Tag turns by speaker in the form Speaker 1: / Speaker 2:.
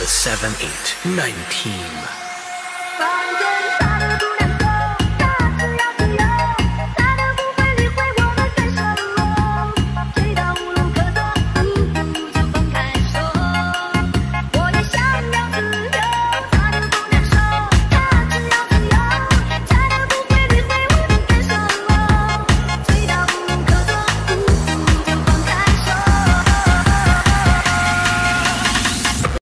Speaker 1: the 7-8-9 team.